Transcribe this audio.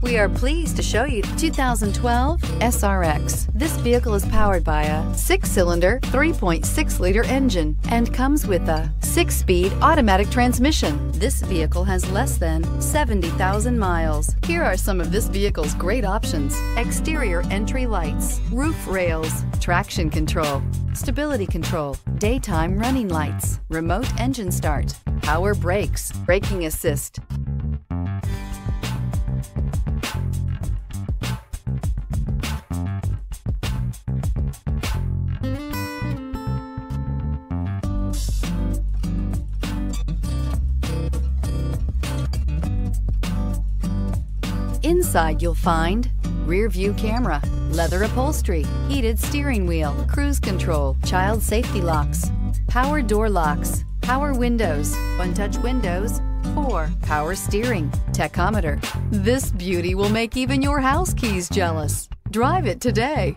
We are pleased to show you 2012 SRX. This vehicle is powered by a six-cylinder, 3.6-liter engine and comes with a six-speed automatic transmission. This vehicle has less than 70,000 miles. Here are some of this vehicle's great options. Exterior entry lights, roof rails, traction control, stability control, daytime running lights, remote engine start, power brakes, braking assist, Inside you'll find rear view camera, leather upholstery, heated steering wheel, cruise control, child safety locks, power door locks, power windows, one-touch windows, 4. Power steering, tachometer. This beauty will make even your house keys jealous. Drive it today.